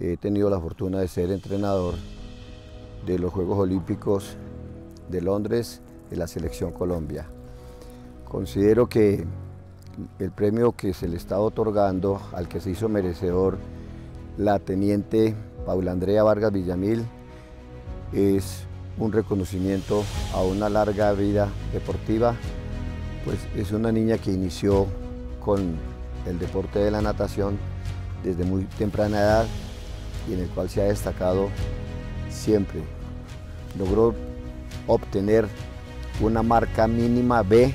he tenido la fortuna de ser entrenador de los Juegos Olímpicos de Londres de la Selección Colombia. Considero que el premio que se le está otorgando al que se hizo merecedor la teniente Paula Andrea Vargas Villamil es un reconocimiento a una larga vida deportiva, pues es una niña que inició con el deporte de la natación desde muy temprana edad en el cual se ha destacado siempre. Logró obtener una marca mínima B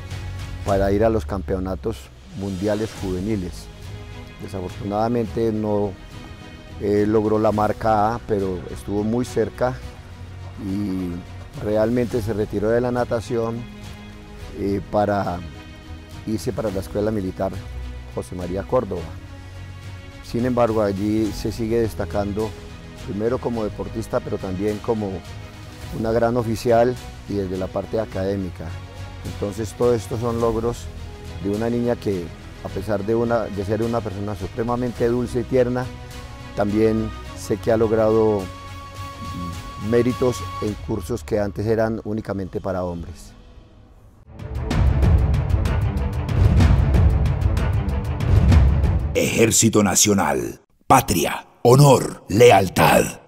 para ir a los campeonatos mundiales juveniles. Desafortunadamente no eh, logró la marca A, pero estuvo muy cerca y realmente se retiró de la natación eh, para irse para la Escuela Militar José María Córdoba. Sin embargo, allí se sigue destacando primero como deportista, pero también como una gran oficial y desde la parte académica. Entonces, todos estos son logros de una niña que, a pesar de, de ser una persona supremamente dulce y tierna, también sé que ha logrado méritos en cursos que antes eran únicamente para hombres. Ejército Nacional, patria, honor, lealtad.